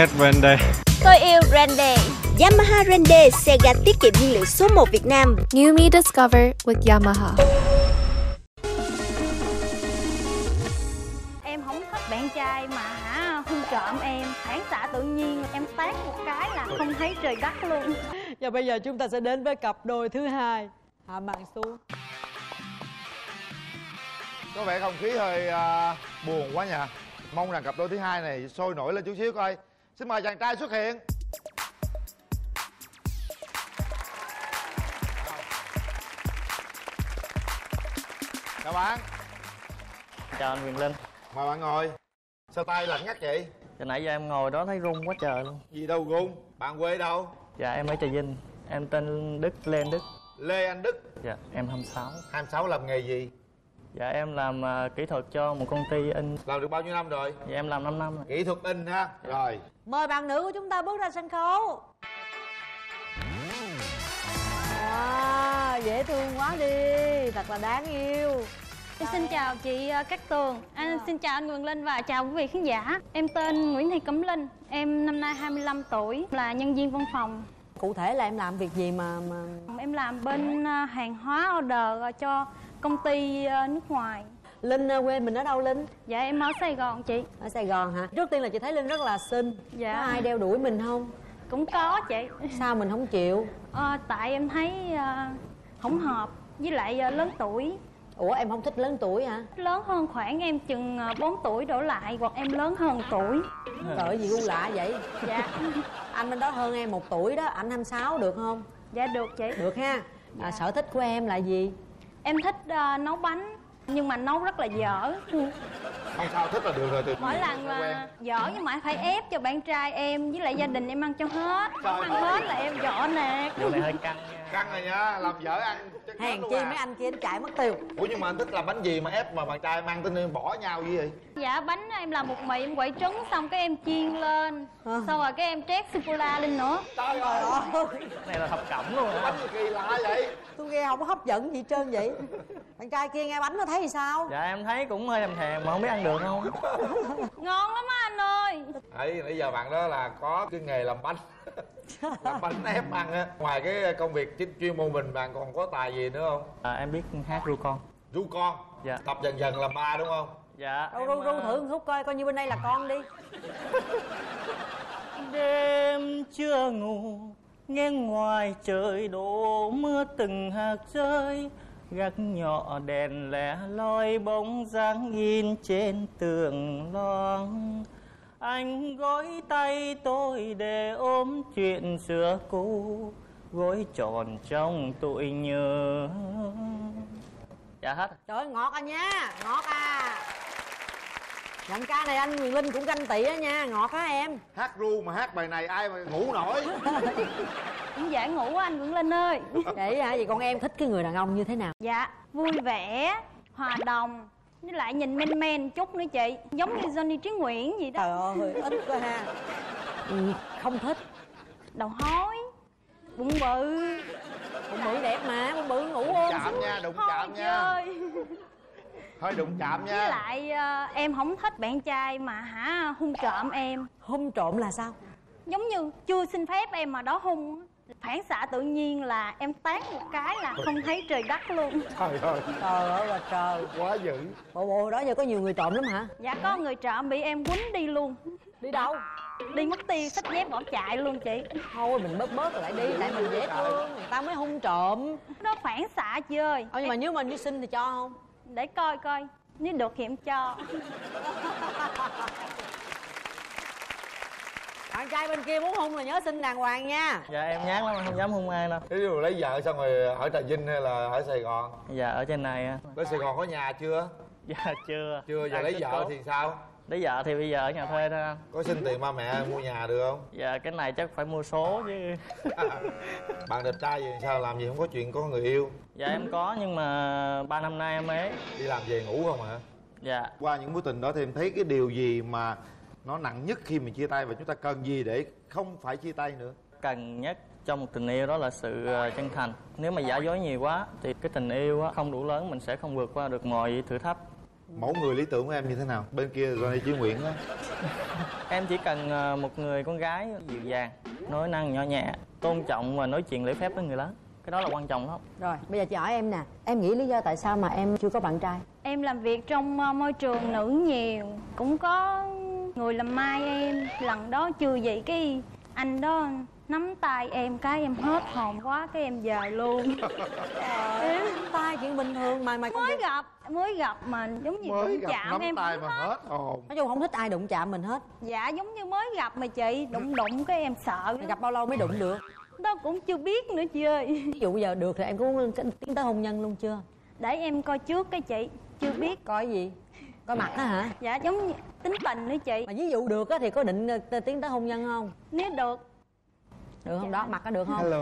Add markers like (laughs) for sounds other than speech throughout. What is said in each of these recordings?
get Rende. Tôi yêu Rende. Yamaha Rende, xe ga tiết kiệm nhiên liệu số 1 Việt Nam. New me discover with Yamaha. em không thích bạn trai mà hả hung trộm em phản xạ tự nhiên em tát một cái là không thấy trời đất luôn Và bây giờ chúng ta sẽ đến với cặp đôi thứ hai Hạ màn xuống có vẻ không khí hơi à, buồn quá nhỉ mong rằng cặp đôi thứ hai này sôi nổi lên chút xíu coi xin mời chàng trai xuất hiện. Chào bạn. Chào anh Quyền Linh. Mời bạn ngồi. Sao tay lạnh ngắt vậy? Từ nãy giờ em ngồi đó thấy run quá trời luôn. Gì đâu gung bạn quê đâu? Dạ em ở Trà Vinh. Em tên Đức, Lê Anh Đức. Lê anh đức. Dạ em 26 26 làm nghề gì Dạ em làm à, kỹ thuật cho một công ty in. Làm được bao nhiêu năm rồi? Dạ em làm 5 năm rồi. Kỹ thuật in ha. Rồi. Mời bạn nữ của chúng ta bước ra sân khấu. À, Dễ thương quá đi. Thật là đáng yêu. Em xin chào chị ờ, Cát Tường. Anh xin chào anh Quyền Linh và chào quý vị khán giả. Em tên Nguyễn Thị Cẩm Linh. Em năm nay 25 tuổi là nhân viên văn phòng. Cụ thể là em làm việc gì mà, mà... em làm bên ờ, hàng hóa order cho công ty ờ, nước ngoài Linh ờ, quê mình ở đâu Linh? dạ em ở Sài Gòn chị Ở Sài Gòn hả? Trước tiên là chị thấy Linh rất là xinh Dạ. Có ai đeo đuổi mình không? cũng có chị Sao mình không chịu? Ờ, tại em thấy không hợp với lại lớn tuổi Ủa em không thích lớn tuổi hả? lớn hơn khoảng em chừng ờ, 4 tuổi đổ lại hoặc em lớn hơn tuổi Trời gì gu lạ vậy? dạ Anh bên đó hơn em một tuổi đó, anh 26 được không? dạ được chị Được ha à, Sở thích của em là gì? Em thích ờ, nấu bánh nhưng mà nấu rất là dở. Không sao thích là được rồi từ mỗi lần mà dở nhưng mà phải ép cho bạn trai em với lại gia đình em ăn cho hết. Trời không ăn ơi. hết là em dọ nạt Điều này hơi căng nha căng rồi nha làm dở ăn Hèn chi à. mấy anh kia nó chạy mất tiêu. Ủa nhưng mà anh thích làm bánh gì mà ép mà bạn trai mang tới nơi bỏ nhau gì vậy? Dạ bánh em làm một mì em quậy trứng xong cái em chiên lên. À. xong rồi cái em trét sô cô la lên nữa. Trời ơi. Cái này là thập cẩm luôn bánh gì kỳ lạ vậy? Tôi nghe không có hấp dẫn gì trơn vậy. Bạn trai kia nghe bánh nó thấy thì sao? Dạ em thấy cũng hơi thèm thèm mà không biết ăn được không? (laughs) Ngon lắm á anh ơi. Ấy nãy giờ bạn đó là có cái nghề làm bánh (laughs) làm bánh ép ăn á. Ngoài cái công việc chính chuyên môn mình bạn còn có tài gì nữa không? À, Em biết hát ru con. Ru con? Dạ. tập dần dần làm ba đúng không? Dạ Ru ru ru thử một phút coi coi như bên đây là con đi. (laughs) Đêm chưa ngủ Nghe ngoài trời đổ mưa từng hạt rơi. Gác nhỏ đèn lẻ loi bóng dáng in trên tường loang Anh gối tay tôi để ôm chuyện xưa cũ Gối tròn trong tôi nhớ. Dạ hết. Trời ơi ngọt à nha Ngọt à. Giọng ca này anh Quyền Linh cũng canh tị á nha Ngọt á em. Hát ru mà hát bài này ai mà ngủ nổi? (laughs) Cũng dễ ngủ á anh Nguyễn Linh ơi. Để hả? Vậy con em thích cái người đàn ông như thế nào? dạ vui vẻ hòa đồng với lại nhìn men men chút nữa chị. Giống như Johnny Trí Nguyễn vậy đó. Trời ơi ít quá ha. Ừ, Không thích. Đầu hói. Bụng bự. Bụng bự đẹp mà Bụng bự ngủ ôm chạm nha đụng thôi chạm nha. ơi hơi đụng chạm nha. Với lại ờ, em không thích bạn trai mà hả hung trộm em. Hôn trộm là sao? giống như chưa xin phép em mà đó hung phản xạ tự nhiên là em tát một cái là không thấy trời đất luôn. (laughs) Trời ơi. Trời ơi là trời. Quá dữ. Bộ bộ đó giờ có nhiều người trộm lắm hả? dạ có người trộm bị em quýnh đi luôn. Đi đâu? đi mất tiêu xách dép bỏ chạy luôn chị. Thôi mình bớt bớt lại đi Tại mình dễ thương Người ta mới hung trộm. Nó phản xạ chị ơi. Ờ nhưng mà nếu mình đi xin thì cho không? để coi coi. Nếu được thì em cho (laughs) Bạn trai bên kia muốn hung là nhớ xin đàng hoàng nha. Dạ em nhát lắm không dám hung ai đâu. Ví dụ lấy vợ xong rồi ở trà vinh hay là ở sài gòn? Dạ ở trên này á. Ở sài gòn có nhà chưa? Dạ chưa. Chưa giờ lấy vợ tốt. thì sao? Lấy vợ thì bây giờ ở nhà thuê thôi anh. Có xin tiền ba mẹ mua nhà được không? Dạ cái này chắc phải mua số chứ. (laughs) Bạn đẹp trai gì sao làm gì không có chuyện có người yêu? Dạ em có nhưng mà ba năm nay em ế đi làm về ngủ không hả? Dạ. Qua những mối tình đó thì em thấy cái điều gì mà nó nặng nhất khi mình chia tay và chúng ta cần gì để không phải chia tay nữa? Cần nhất trong một tình yêu đó là sự ờ, chân thành. Nếu mà giả dối nhiều quá thì cái tình yêu á, không đủ lớn mình sẽ không vượt qua được mọi thử thách. Mẫu người lý tưởng của em như thế nào? Bên kia Johnny Chí Nguyễn á. (laughs) Em chỉ cần ờ, một người con gái dịu dàng nói năng nhỏ nhẹ tôn trọng và nói chuyện lễ phép với người lớn. Cái đó là quan trọng lắm. Rồi bây giờ chị hỏi em nè em nghĩ lý do tại sao mà em chưa có bạn trai? Em làm việc trong ờ, môi trường nữ nhiều Cũng có người làm mai em Lần đó chưa vậy cái anh đó nắm tay em cái em hết hồn quá cái em về luôn. (laughs) Em tay chuyện bình thường mà mày mới gặp mới gặp mà giống như mới đụng gặp chạm nắm em tay mà hết. hết hồn. Nói chung không thích ai đụng chạm mình hết. Dạ giống như mới gặp mà chị đụng đụng cái em sợ mày gặp bao lâu mới đụng được? Đó cũng chưa biết nữa chị ơi. Ví dụ bây giờ được thì em có tiến tới hôn nhân luôn chưa? Để em coi trước cái chị chưa biết. Coi gì coi mặt á hả? Dạ giống như tính tình nữa chị. Mà ví dụ được á thì có định ờ, tiến tới hôn nhân không? Nếu được. Được không? Đó mặt có được không? Hello.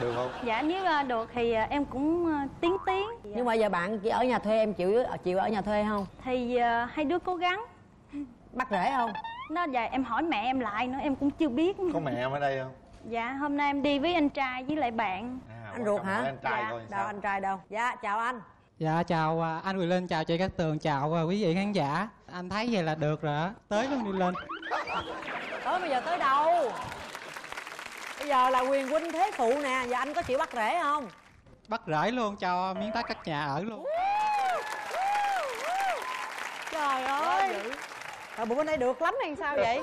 Được không? Dạ nếu ờ, được thì ờ, em cũng tiến tiến. Nhưng mà giờ bạn chỉ ở nhà thuê em chịu chịu ở nhà thuê không? Thì hai đứa cố gắng. Bắt rễ không? Đó giờ em hỏi mẹ em lại nữa em cũng chưa biết. Có mẹ em ở đây không? Dạ hôm nay em đi với anh trai với lại bạn. À, anh ruột hả? anh trai Dạ. đâu sao. anh trai đâu? Dạ chào anh Dạ chào à, anh Quyền Linh, chào chị Cát Tường, chào à, quý vị khán giả. Anh thấy vậy là được rồi á, tới luôn đi lên tới bây giờ tới đâu? Bây giờ là quyền huynh thế phụ nè giờ anh có chịu bắt rễ không? Bắt rễ luôn cho miếng đất cắt nhà ở luôn. Trời ơi! bộ bên đây được lắm hay sao vậy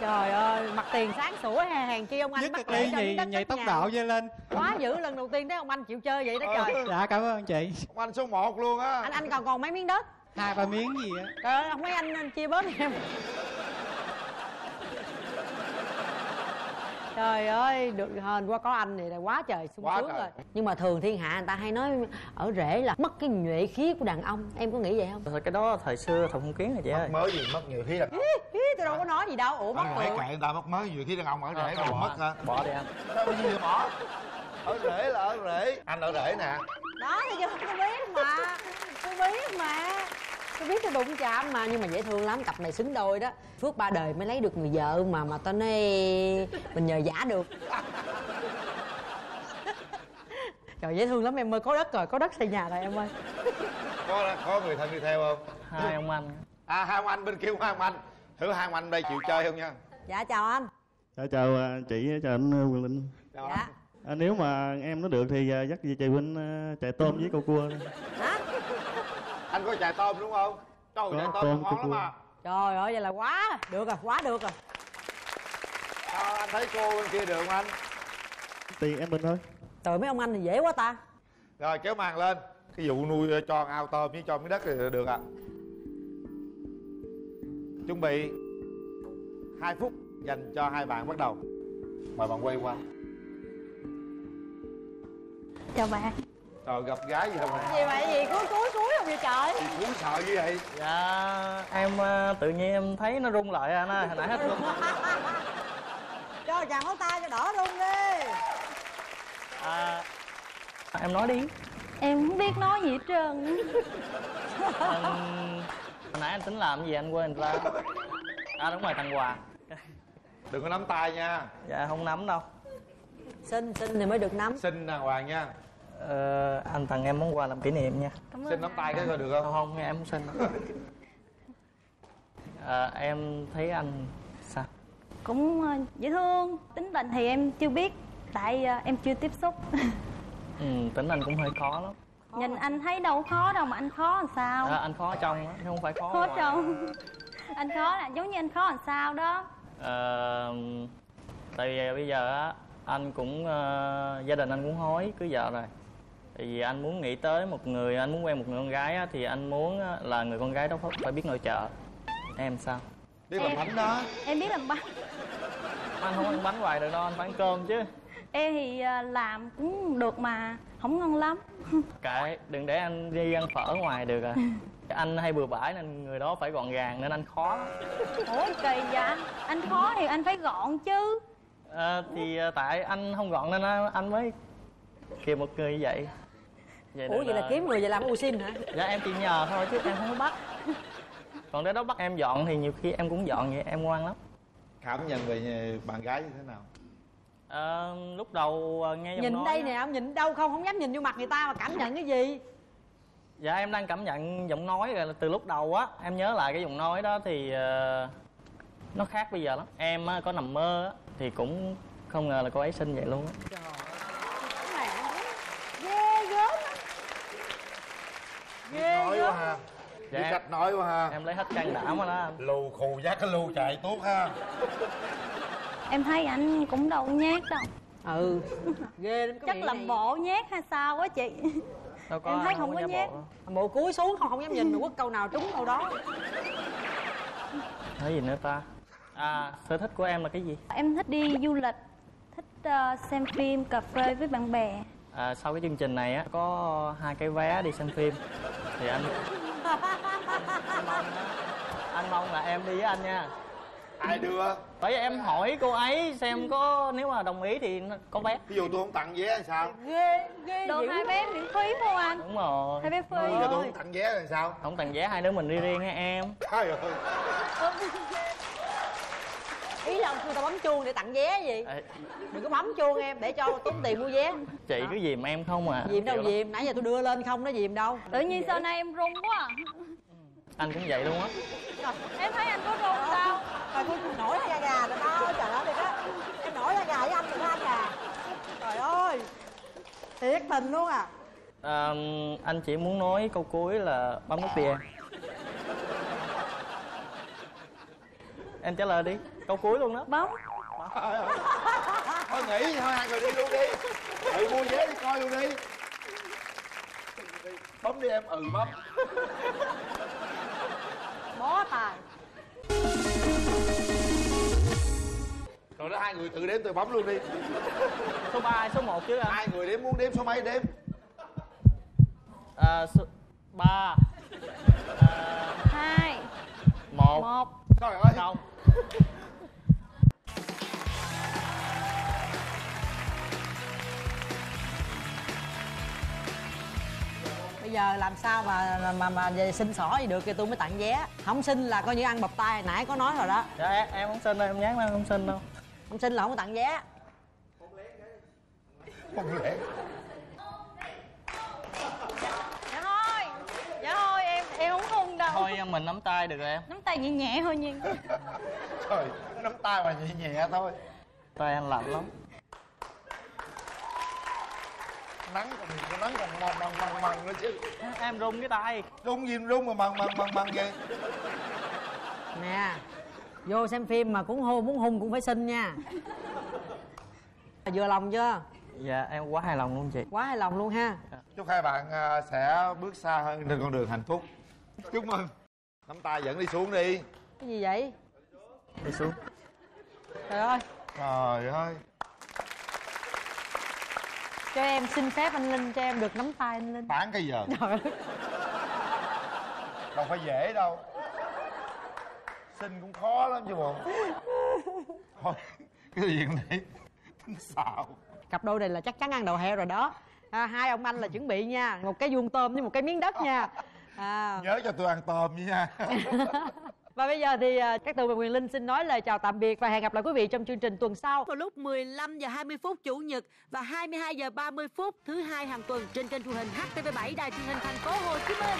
trời ơi mặt tiền sáng sủa hè hèn chi ông anh Nhất cho đất nhị cất tốc độ dây lên. Quá dữ lần đầu tiên thấy ông anh chịu chơi vậy đó trời. Dạ cảm ơn chị. Ông anh số 1 luôn á. Anh anh còn còn mấy miếng đất? Hai ba miếng gì á? Trời ơi mấy anh, anh chia bớt em trời ơi được hên quá có anh này là quá trời sung Quá sướng trời. rồi. Nhưng mà thường thiên hạ người ta hay nói ở rễ là mất cái nhuệ khí của đàn ông. Em có nghĩ vậy không? Cái đó thời xưa thời phong kiến rồi chị mất ơi. mới gì mất nhiều khí đàn ông. Ý, tôi đâu có nói gì đâu. Ủa mất rồi. kệ người ta mất mới nhiều khí đàn ông ở rể mà bỏ, mất hả? Bỏ đi anh. Sao cái gì mà bỏ? Ở rể là ở rể anh ở rể nè. Đó thì giờ tôi biết mà. Tôi biết mà tôi biết tôi đụng chạm mà nhưng mà dễ thương lắm. Cặp này xứng đôi đó. Phước ba đời mới lấy được người vợ mà mà tao nói mình nhờ giả được. (laughs) Trời dễ thương lắm em ơi. Có đất rồi có đất xây nhà rồi em ơi. Có có người thân đi theo không? Hai ông anh. À hai ông anh bên kia hai ông anh. Thử hai ông anh đây chịu chơi không nha? Dạ chào anh. Dạ, chào à, chị, chào anh Quyền Linh. Chào dạ. anh. À, nếu mà em nó được thì à, dắt về chị Huynh à, chạy tôm với câu cua. hả anh có chài tôm đúng không? Trời chài tôm ngon lắm à. Trời ơi vậy là quá. Được rồi quá được rồi. Sao anh thấy cô bên kia được không anh? Tiền em mình thôi. trời mấy ông anh thì dễ quá ta. Rồi kéo màn lên. Cái vụ nuôi cho ao tôm với cho miếng đất thì được ạ. Chuẩn bị. 2 phút dành cho hai bạn bắt đầu. Mời bạn quay qua. Chào bạn rồi gặp gái gì không ạ gì vậy gì? Cuối cuối cuối không vậy trời? Gì muốn sợ như vậy. Dạ em ờ, tự nhiên em thấy nó rung lại anh ơi hồi nãy hết rung. (laughs) Cho chàng pháo tay cho đỏ luôn đi. À, em nói đi. Em không biết nói gì hết trơn. Anh hồi nãy anh tính làm cái gì anh quên ra à đúng rồi thằng quà đừng có nắm tay nha. Dạ không nắm đâu. Xin xin thì mới được nắm. Xin đàng hoàng nha ờ, anh tặng em món quà làm kỷ niệm nha. Cảm xin ơn nắm tay cái coi được không? Không không em không xin. À, em thấy anh sao? Cũng ờ, dễ thương. Tính tình thì em chưa biết. Tại ờ, em chưa tiếp xúc. (laughs) Ừ, tính anh cũng hơi khó lắm. Nhìn anh thấy đâu khó đâu mà anh khó làm sao. À, anh khó ở trong á chứ không phải khó khó ở ngoài. trong. (laughs) Anh khó là giống như anh khó làm sao đó. Ờ, tại vì bây giờ á anh cũng ờ, gia đình anh cũng hối cưới vợ rồi tại vì anh muốn nghĩ tới một người anh muốn quen một người con gái á, thì anh muốn á, là người con gái đó phải- biết nội trợ. Em sao? Biết làm bánh đó. em biết làm bánh. Anh không ăn bánh hoài được đâu anh phải ăn cơm chứ. Em thì ờ, làm cũng được mà không ngon lắm. (laughs) Kệ đừng để anh đi ăn phở ngoài được à. (laughs) Anh hay bừa bãi nên người đó phải gọn gàng nên anh khó. Ủa kỳ vậy? Anh khó thì anh phải gọn chứ. Ờ, thì ờ, tại anh không gọn nên anh anh mới kìm một người như vậy vậy ủa vậy là kiếm người về làm u xin hả? Dạ em chỉ nhờ thôi chứ em không có bắt. Còn để đó bắt em dọn thì nhiều khi em cũng dọn vậy em ngoan lắm. Cảm nhận về bạn gái như thế nào? Ờ, lúc đầu ờ, nghe giọng nhìn nói đây nè ông nhìn đâu không không dám nhìn vô mặt người ta mà cảm nhận cái gì? Dạ em đang cảm nhận giọng nói là từ lúc đầu á em nhớ lại cái giọng nói đó thì ờ, nó khác bây giờ lắm. Em á, có nằm mơ á, thì cũng không ngờ là cô ấy xinh vậy luôn á mẹ ghê gớm biết nói quá ha. Dạ. biết cách nói quá ha. Em lấy hết can đảm rồi đó. Anh lù khù giác cái lù chạy tốt ha. Em thấy anh cũng đâu có nhát đâu. Ừ. Ghê lắm cái chắc làm này. bộ nhát hay sao á chị? Đâu có Em thấy anh không có nhát. bộ. Bộ cúi xuống không không dám nhìn mà quất câu nào trúng câu đó. Nói gì nữa ta? À sở thích của em là cái gì? Em thích đi du lịch thích ờ, xem phim cà phê với bạn bè. À, sau cái chương trình này á có hai cái vé đi xem phim thì anh anh (laughs) mong, anh mong là em đi với anh nha. Ai đưa? Bởi vì em hỏi cô ấy xem có nếu mà đồng ý thì nó có vé ví dụ tôi không tặng vé thì sao? Ghê ghê được hai vé miễn phí không anh. Đúng rồi. Hai vé bây free giờ tôi không tặng vé thì sao? Không tặng vé hai đứa mình đi riêng ha em. Trời ơi ý là ông kêu tao bấm chuông để tặng vé gì? Ê, đừng có bấm chuông em để cho tốn tiền mua vé. Chị cứ dìm em không à? Dìm đâu dìm nãy giờ tôi đưa lên không nó dìm đâu. Tự nhiên sau này em run quá à. anh cũng vậy luôn á. Em thấy anh có run đâu Trời tôi nổi da gà rồi đó trời ơi thiệt á em nổi da gà với anh rồi đó anh à trời ơi thiệt tình luôn à. À, anh chỉ muốn nói câu cuối là bấm nút đi em. Em trả lời đi câu cuối luôn đó. Bấm thôi nghỉ thôi hai người đi luôn đi. Tự mua vé đi coi luôn đi. Bấm đi em ừ bấm bó tài. Rồi đó hai người tự đếm tôi bấm luôn đi. Số 3 hay số 1 chứ anh hai người đếm muốn đếm số mấy đếm? À, số 3 à, hai. 1 một. Trời ơi. Không giờ làm sao mà mà mà về xin xỏ gì được thì tôi mới tặng vé. Không xin là coi như ăn bập tay nãy có nói rồi đó. Dạ em, em không xin đâu em nhắn em không xin đâu. Không xin là không có tặng vé. Không lẽ. Dạ thôi dạ thôi em em không hung đâu. Thôi mình nắm tay được rồi em. Nắm tay nhẹ nhẹ thôi nha trời nắm tay mà nhẹ nhẹ thôi. Tay anh lạnh lắm nắng còn còn nắng còn mần mần mần mần nữa chứ. Em run cái tay. Rung gì rung mà mần mần mần mần vậy? Nè vô xem phim mà cũng hôn muốn hung cũng phải xin nha. Vừa lòng chưa? Dạ em quá hài lòng luôn chị. Quá hài lòng luôn ha. Chúc hai bạn à, sẽ bước xa hơn trên con đường hạnh phúc. Chúc mừng. Nắm tay dẫn đi xuống đi. Cái gì vậy? Đi xuống. Trời ơi. Trời ơi cho em xin phép anh linh cho em được nắm tay anh linh. Bán cái giờ. Trời ơi. Đâu phải dễ đâu. Xin cũng khó lắm chứ bộ. Thôi cái chuyện này tính xạo. Cặp đôi này là chắc chắn ăn đầu heo rồi đó. À, hai ông anh là chuẩn bị nha. Một cái vuông tôm với một cái miếng đất nha. À, nhớ cho tôi ăn tôm nha (laughs) và bây giờ thì à, các tường và quyền linh xin nói lời chào tạm biệt và hẹn gặp lại quý vị trong chương trình tuần sau vào lúc 15 giờ 20 phút chủ nhật và 22 giờ 30 phút thứ hai hàng tuần trên kênh truyền hình HTV7 Đài truyền hình thành phố Hồ Chí Minh.